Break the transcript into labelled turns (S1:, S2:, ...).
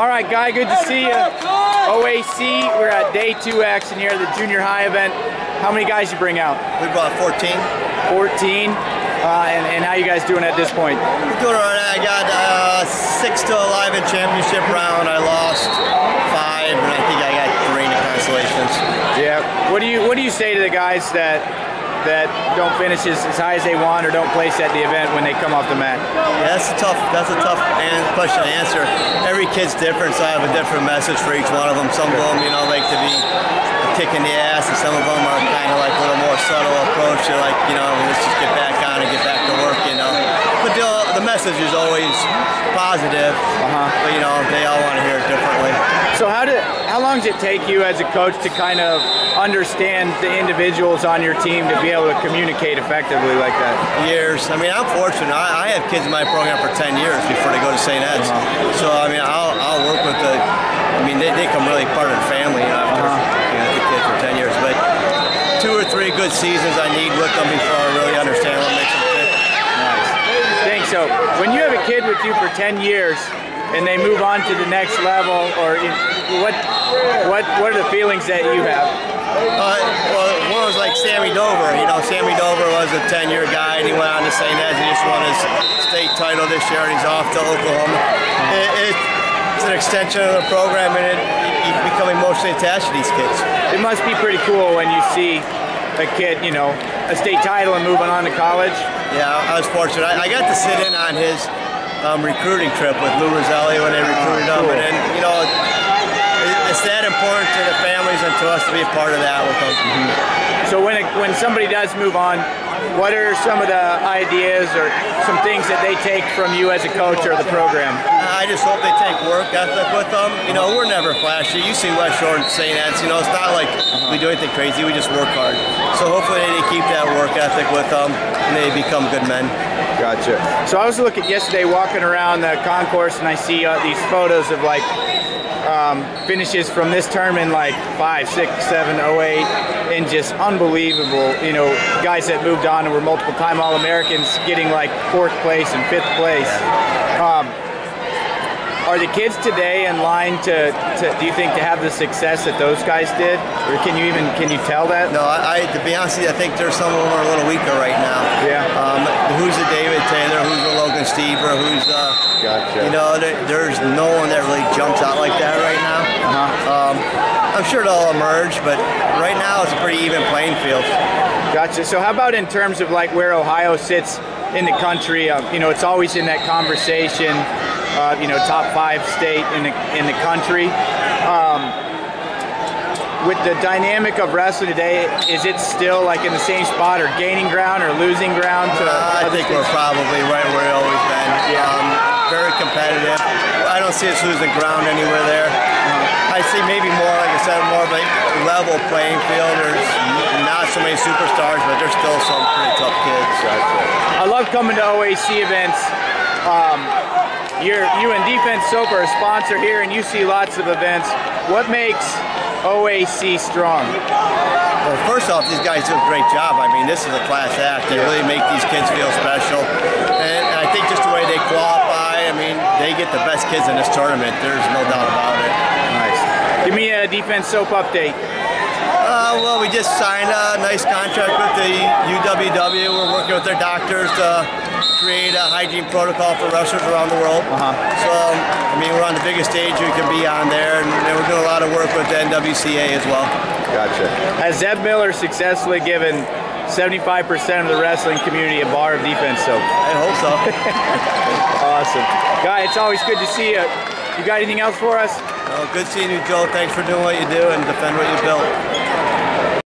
S1: All right, Guy, good to see you. OAC, we're at day two action here, the junior high event. How many guys you bring out?
S2: We brought 14.
S1: 14. Uh, and, and how you guys doing at this point?
S2: We're doing all right. I got uh, six to alive in championship round. I lost five, and I think I got three in the consolations.
S1: Yeah. What do you What do you say to the guys that that don't finish as, as high as they want or don't place at the event when they come off the mat?
S2: Yeah, that's a tough. That's a tough question to answer. Every kid's different, so I have a different message for each one of them. Some of them, you know, like to be kicking the ass, and some of them are kind of like a little more subtle approach. They're like, you know, let's just get back on and get back to work, you know. But the, the message is always positive.
S1: Uh-huh.
S2: But you know, they all want to hear it differently.
S1: So how did how long does it take you as a coach to kind of understand the individuals on your team to be able to communicate effectively like that?
S2: years. I mean, I'm fortunate. I, I have kids in my program for 10 years before they go to St. Ed's. So, I mean, I'll, I'll work with the, I mean, they, they come really part of the family you know, after you know, the kids for 10 years. But two or three good seasons I need with them before I really understand what makes them.
S1: So when you have a kid with you for 10 years and they move on to the next level, or you what what what are the feelings that you have?
S2: Uh, well, one was like Sammy Dover. You know, Sammy Dover was a 10-year guy, and he went on to St. Ed's. He just won his state title this year, and he's off to Oklahoma. It, it, it's an extension of the program, and it, you become emotionally attached to these kids.
S1: It must be pretty cool when you see a kid, you know, a state title and moving on to college.
S2: Yeah, I was fortunate. I, I got to sit in on his um, recruiting trip with Lou Rosselli when they recruited him,
S1: cool.
S2: and then you know, it's that important to the families and to us to be a part of that with them.
S1: So when it, when somebody does move on, what are some of the ideas or some things that they take from you as a coach or the program?
S2: I just hope they take work ethic with them. You know, we're never flashy. You see West Shore and St. Ed's. You know, it's not like we do anything crazy. We just work hard. So hopefully they keep that work ethic with them and they become good men.
S1: Gotcha. So I was looking yesterday, walking around the concourse, and I see uh, these photos of like um, finishes from this tournament, like five, six, seven, oh eight, and just unbelievable. You know, guys that moved on and were multiple-time All-Americans, getting like fourth place and fifth place. Um, are the kids today in line to, to, do you think, to have the success that those guys did, or can you even can you tell that?
S2: No, I, I to be honest with you, I think there's some of them are a little weaker right now.
S1: Yeah.
S2: Um, who's the David Taylor? Who's the Logan Stieber? Who's uh,
S1: Gotcha.
S2: You know, there, there's no one that really jumps out like that right now.
S1: Uh-huh.
S2: Um, I'm sure they'll emerge, but right now it's a pretty even playing field.
S1: Gotcha. So how about in terms of like where Ohio sits in the country? Um, you know, it's always in that conversation. Uh, you know, top five state in the in the country. Um, with the dynamic of wrestling today, is it still like in the same spot, or gaining ground, or losing ground to?
S2: Uh, I think
S1: states?
S2: we're probably right where we've always been.
S1: Yeah.
S2: Um, very competitive. I don't see us losing ground anywhere there. I see maybe more, like I said, more of a level playing field. There's not so many superstars, but there's still some pretty tough kids.
S1: I love coming to OAC events. Um, you're, you and Defense Soap are a sponsor here, and you see lots of events. What makes OAC strong?
S2: Well, first off, these guys do a great job. I mean, this is a class act. They really make these kids feel special. And I think just the way they qualify, I mean, they get the best kids in this tournament. There's no doubt about it.
S1: Nice. Give me a Defense Soap update.
S2: Uh, well, we just signed a nice contract with the UWW. We're working with their doctors to create a hygiene protocol for wrestlers around the world.
S1: Uh-huh.
S2: So, I mean, we're on the biggest stage we can be on there, and, and we're doing a lot of work with the NWCA as well.
S1: Gotcha. Has Zeb Miller successfully given 75% of the wrestling community a bar of defense soap?
S2: I hope so.
S1: Awesome. Guy, it's always good to see you. You got anything else for us?
S2: well, good seeing you, Joe. Thanks for doing what you do and defend what you built.